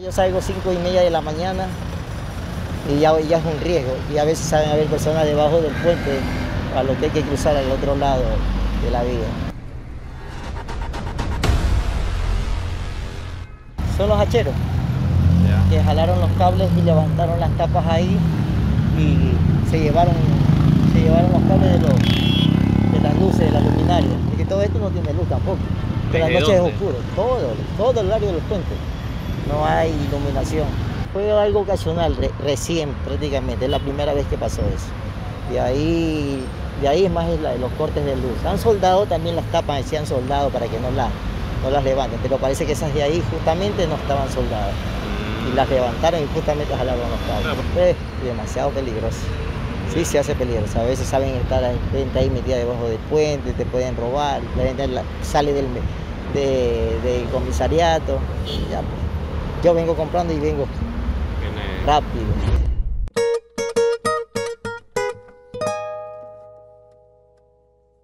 Yo salgo cinco y media de la mañana y ya, ya es un riesgo. Y a veces saben haber personas debajo del puente a lo que hay que cruzar al otro lado de la vía. Son los hacheros que jalaron los cables y levantaron las tapas ahí y se llevaron, se llevaron los cables de, los, de las luces, de las luminarias. Porque todo esto no tiene luz tampoco. Pero la noche es oscuro, todo, todo el área de los puentes. No hay iluminación. Fue algo ocasional, re- recién prácticamente, es la primera vez que pasó eso. De ahí, de ahí es más la- los cortes de luz. Han soldado también las tapas, se han soldado para que no, la- no las levanten, pero parece que esas de ahí justamente no estaban soldadas. Y las levantaron y justamente jalaron los cables. Es demasiado peligroso. Sí, se hace peligroso. A veces saben estar ahí, gente ahí metida debajo del puente, te pueden robar, la gente sale del, de- del comisariato. y ya, pues. Yo vengo comprando y vengo rápido.